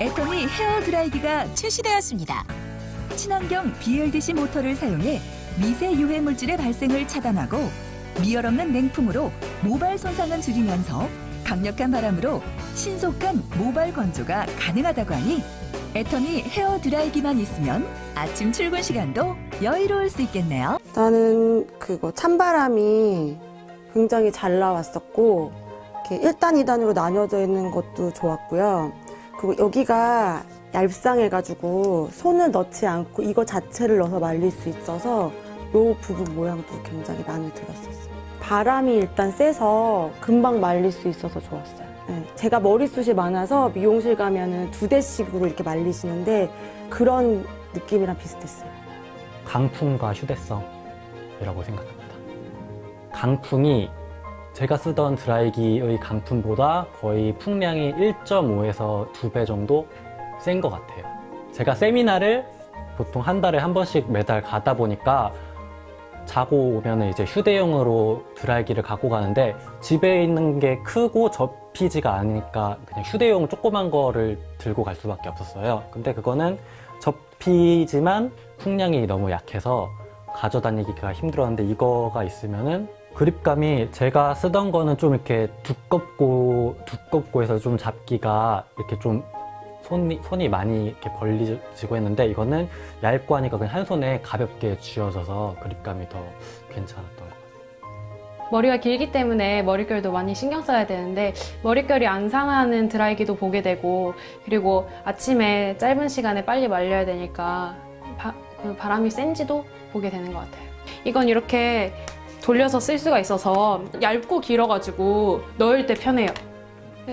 애터미 헤어 드라이기가 출시되었습니다. 친환경 BLDC 모터를 사용해 미세 유해 물질의 발생을 차단하고 미열 없는 냉품으로 모발 손상은 줄이면서 강력한 바람으로 신속한 모발 건조가 가능하다고 하니 애터미 헤어 드라이기만 있으면 아침 출근 시간도 여유로울 수 있겠네요. 나는 그거 찬바람이 굉장히 잘 나왔었고 이렇게 1단, 2단으로 나뉘어져 있는 것도 좋았고요. 그리고 여기가 얇상해가지고 손을 넣지 않고 이거 자체를 넣어서 말릴 수 있어서 요 부분 모양도 굉장히 마음에 들었었어요. 바람이 일단 세서 금방 말릴 수 있어서 좋았어요. 네, 제가 머리숱이 많아서 미용실 가면은 두 대씩으로 이렇게 말리시는데 그런 느낌이랑 비슷했어요. 강풍과 휴대성이라고 생각합니다. 강풍이 제가 쓰던 드라이기의 강풍보다 거의 풍량이 1.5에서 2배 정도 센 것 같아요. 제가 세미나를 보통 한 달에 한 번씩 매달 가다 보니까 자고 오면 이제 휴대용으로 드라이기를 갖고 가는데 집에 있는 게 크고 접히지가 않으니까 그냥 휴대용 조그만 거를 들고 갈 수밖에 없었어요. 근데 그거는 접히지만 풍량이 너무 약해서 가져다니기가 힘들었는데 이거가 있으면은 그립감이 제가 쓰던 거는 좀 이렇게 두껍고 두껍고 해서 좀 잡기가 이렇게 좀 손이, 손이 많이 이렇게 벌리지고 했는데 이거는 얇고 하니까 그냥 한 손에 가볍게 쥐어져서 그립감이 더 괜찮았던 것 같아요. 머리가 길기 때문에 머릿결도 많이 신경 써야 되는데 머릿결이 안 상하는 드라이기도 보게 되고 그리고 아침에 짧은 시간에 빨리 말려야 되니까 바, 그 바람이 센지도 보게 되는 것 같아요. 이건 이렇게 돌려서 쓸 수가 있어서 얇고 길어가지고 넣을 때 편해요.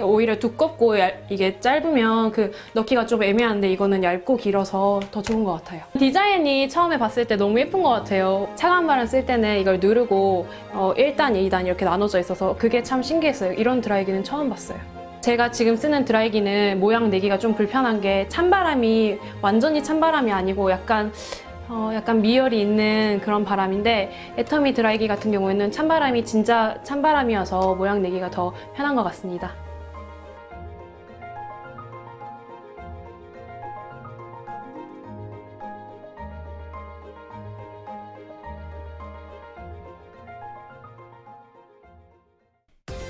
오히려 두껍고 얇- 이게 짧으면 그 넣기가 좀 애매한데 이거는 얇고 길어서 더 좋은 것 같아요. 디자인이 처음에 봤을 때 너무 예쁜 것 같아요. 차가운 바람 쓸 때는 이걸 누르고 어, 1단, 2단 이렇게 나눠져 있어서 그게 참 신기했어요. 이런 드라이기는 처음 봤어요. 제가 지금 쓰는 드라이기는 모양 내기가 좀 불편한 게 찬바람이 완전히 찬바람이 아니고 약간 어, 약간 미열이 있는 그런 바람인데 애터미 드라이기 같은 경우에는 찬바람이 진짜 찬바람이어서 모양 내기가 더 편한 것 같습니다.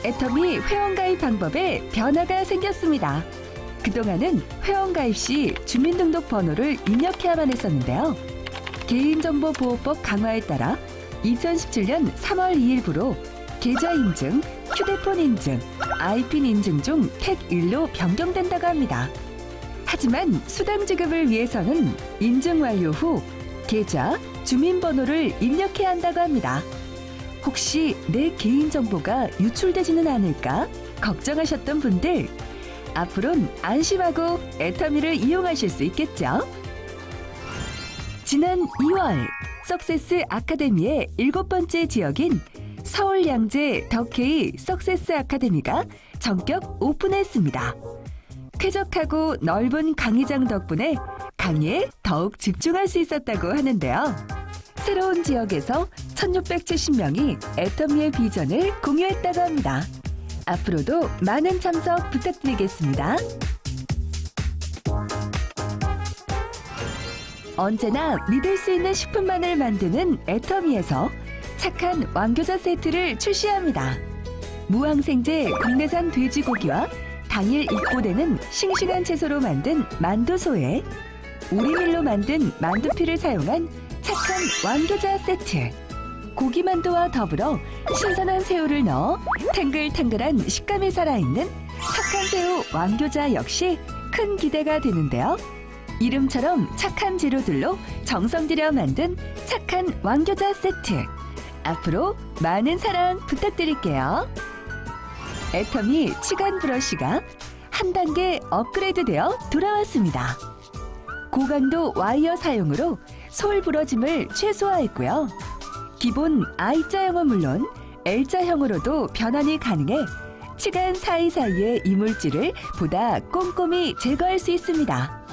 애터미 회원가입 방법에 변화가 생겼습니다. 그동안은 회원가입 시 주민등록번호를 입력해야만 했었는데요. 개인정보보호법 강화에 따라 2017년 3월 2일부로 계좌 인증, 휴대폰 인증, 아이핀 인증 중택 1로 변경된다고 합니다. 하지만 수당 지급을 위해서는 인증 완료 후 계좌, 주민번호를 입력해야 한다고 합니다. 혹시 내 개인정보가 유출되지는 않을까 걱정하셨던 분들 앞으론 안심하고 애터미를 이용하실 수 있겠죠. 지난 2월 석세스 아카데미의 일곱 번째 지역인 서울 양재 덕케이 석세스 아카데미가 전격 오픈했습니다. 쾌적하고 넓은 강의장 덕분에 강의에 더욱 집중할 수 있었다고 하는데요. 새로운 지역에서 1670명이 애터미의 비전을 공유했다고 합니다. 앞으로도 많은 참석 부탁드리겠습니다. 언제나 믿을 수 있는 식품만을 만드는 애터미에서 착한 왕교자 세트를 출시합니다. 무항생제 국내산 돼지고기와 당일 입고되는 싱싱한 채소로 만든 만두소에 우리밀로 만든 만두피를 사용한 착한 왕교자 세트. 고기만두와 더불어 신선한 새우를 넣어 탱글탱글한 식감이 살아있는 착한 새우 왕교자 역시 큰 기대가 되는데요. 이름처럼 착한 재료들로 정성 들여 만든 착한 왕교자 세트. 앞으로 많은 사랑 부탁드릴게요. 애터미 치간 브러쉬가 한 단계 업그레이드되어 돌아왔습니다. 고강도 와이어 사용으로 솔 부러짐을 최소화했고요. 기본 I자형은 물론 L자형으로도 변환이 가능해 치간 사이사이의 이물질을 보다 꼼꼼히 제거할 수 있습니다.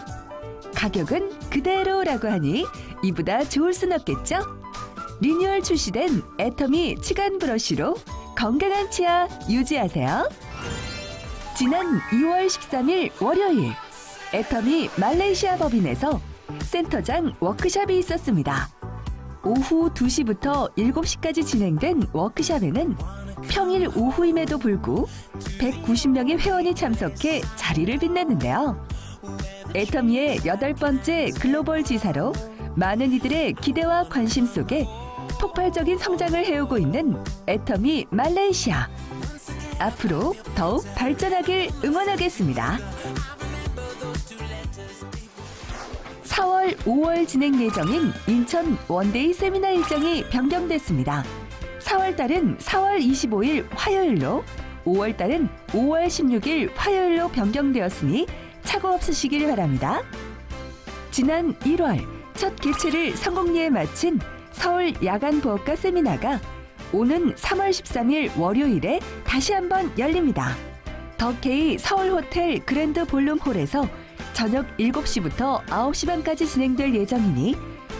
가격은 그대로라고 하니 이보다 좋을 순 없겠죠? 리뉴얼 출시된 애터미 치간 브러쉬로 건강한 치아 유지하세요. 지난 2월 13일 월요일 애터미 말레이시아 법인에서 센터장 워크샵이 있었습니다. 오후 2시부터 7시까지 진행된 워크샵에는 평일 오후임에도 불구 190명의 회원이 참석해 자리를 빛냈는데요. 애터미의 여덟 번째 글로벌 지사로 많은 이들의 기대와 관심 속에 폭발적인 성장을 해오고 있는 애터미 말레이시아. 앞으로 더욱 발전하길 응원하겠습니다. 4월, 5월 진행 예정인 인천 one day 세미나 일정이 변경됐습니다. 4월 달은 4월 25일 화요일로, 5월 달은 5월 16일 화요일로 변경되었으니 착오 없으시길 바랍니다. 지난 1월 첫 개최를 성공리에 마친 서울 야간 부업과 세미나가 오는 3월 13일 월요일에 다시 한번 열립니다. 더케이 서울 호텔 그랜드 볼룸 홀에서 저녁 7시부터 9시 반까지 진행될 예정이니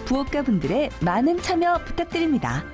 부업가 분들의 많은 참여 부탁드립니다.